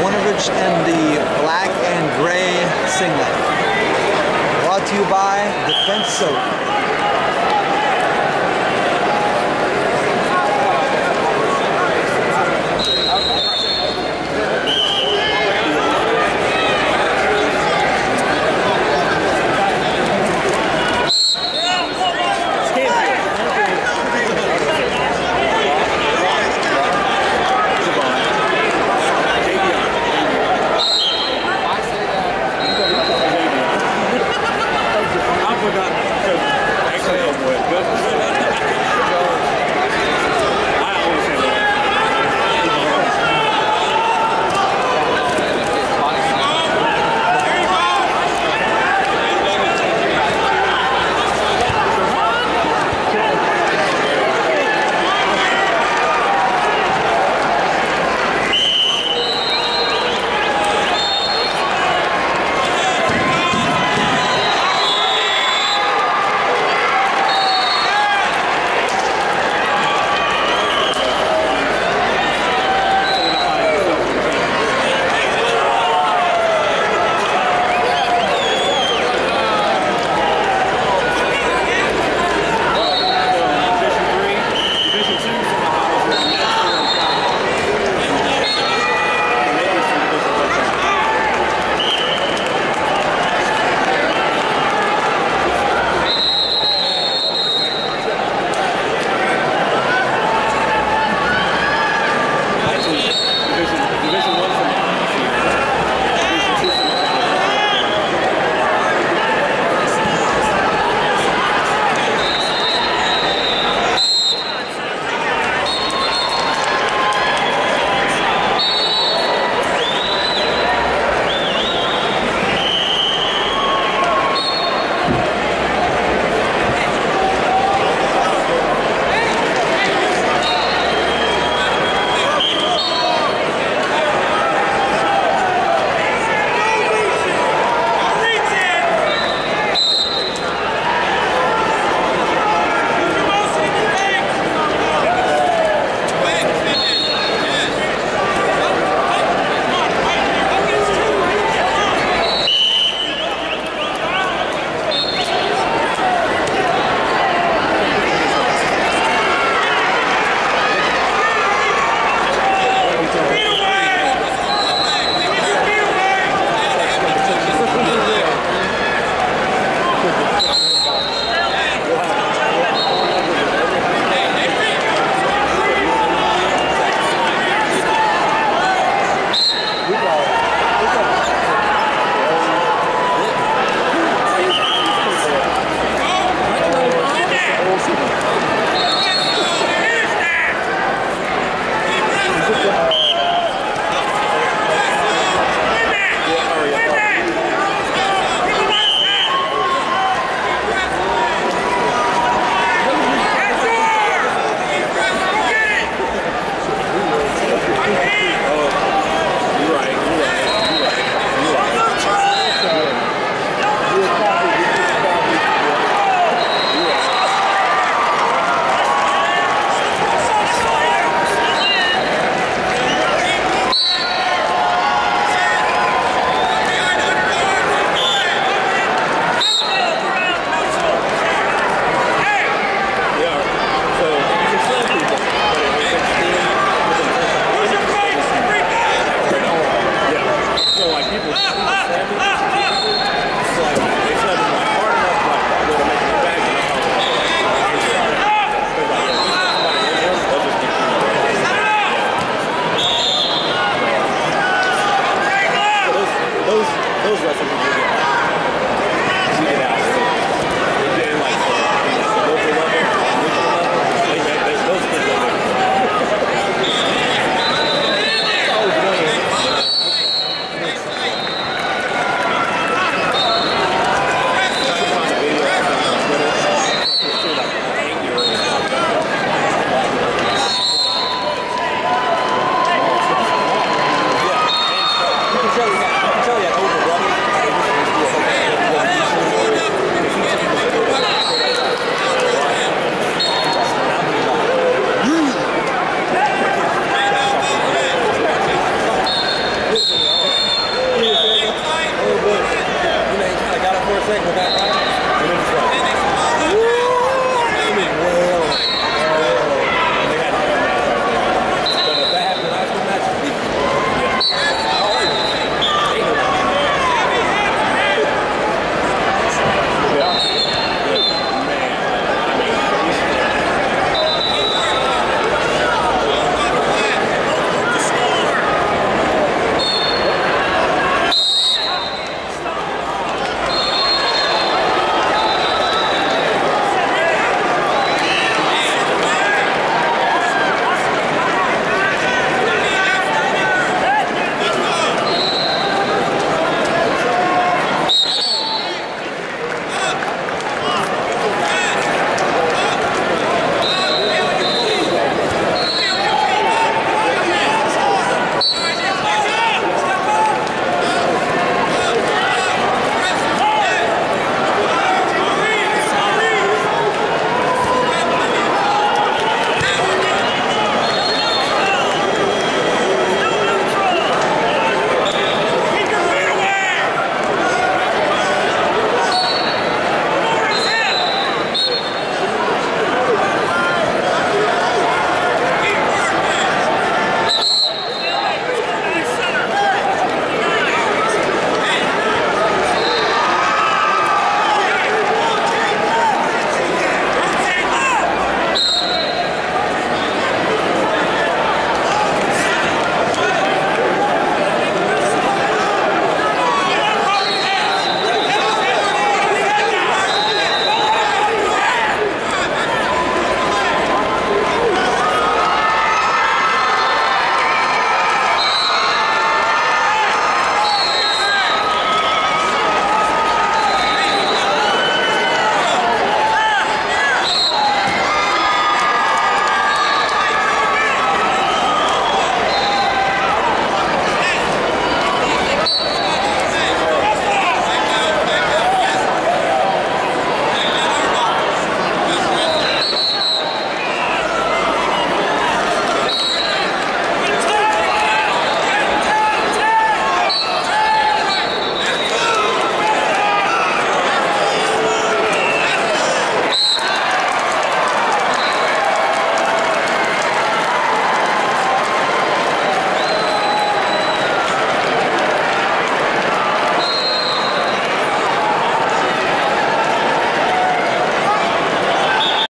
George in the black and gray singlet. Brought to you by Defense Soap.